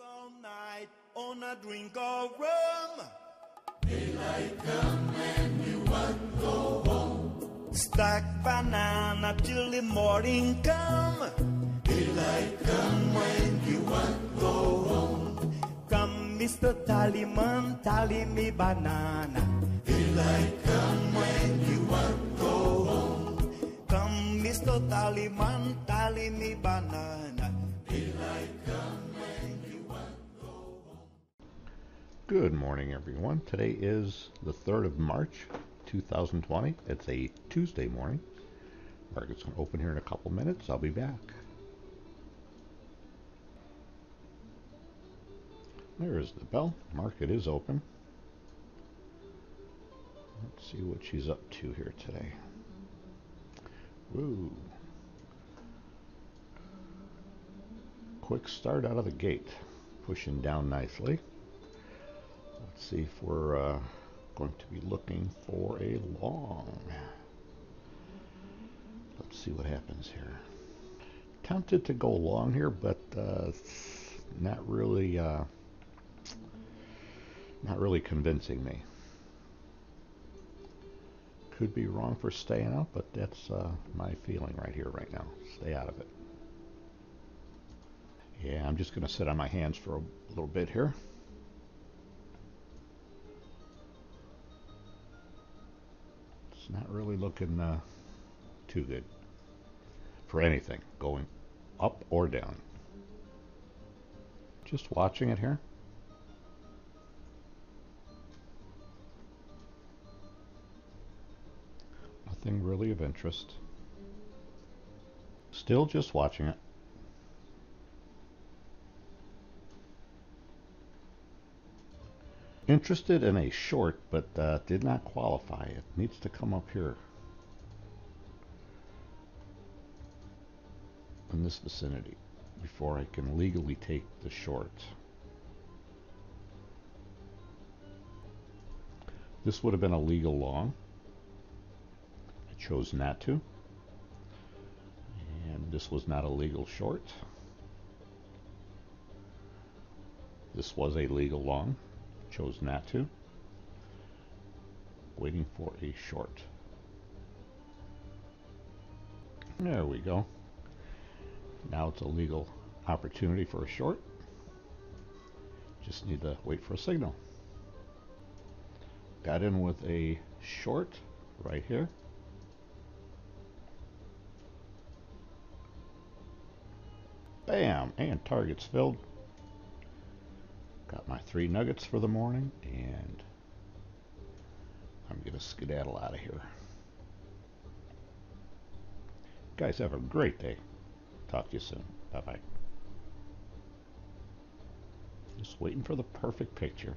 all night on a drink of rum. I come when you want to go home. Stack banana till the morning come. Daylight come when you want to go home. Come, Mr. Tallyman, tally me banana. Daylight come when you want to go home. Come, Mr. Tallyman, tally me banana. Daylight come Good morning, everyone. Today is the 3rd of March, 2020. It's a Tuesday morning. Market's going to open here in a couple minutes. I'll be back. There is the bell. Market is open. Let's see what she's up to here today. Woo. Quick start out of the gate. Pushing down nicely. Let's see if we're uh, going to be looking for a long. Let's see what happens here. Tempted to go long here, but uh, not really, uh, not really convincing me. Could be wrong for staying out, but that's uh, my feeling right here, right now. Stay out of it. Yeah, I'm just going to sit on my hands for a little bit here. Not really looking uh, too good for anything going up or down. Just watching it here. Nothing really of interest. Still just watching it. Interested in a short, but uh, did not qualify. It needs to come up here. In this vicinity before I can legally take the short. This would have been a legal long. I chose not to. And this was not a legal short. This was a legal long. Chose not to. Waiting for a short. There we go. Now it's a legal opportunity for a short. Just need to wait for a signal. Got in with a short right here. Bam! And target's filled. Got my three nuggets for the morning, and I'm going to skedaddle out of here. Guys, have a great day. Talk to you soon. Bye bye. Just waiting for the perfect picture.